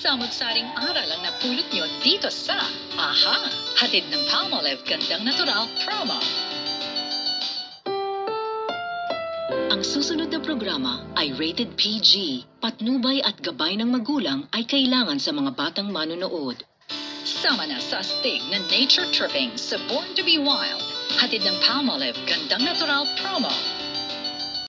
samot-saring aral ang napulot nyo dito sa AHA! Hatid ng Palmolive Gandang Natural Promo. Ang susunod na programa ay rated PG. Patnubay at gabay ng magulang ay kailangan sa mga batang manonood. Sama na sa astig na nature tripping sa Born to be Wild. Hatid ng Palmolive Gandang Natural Promo.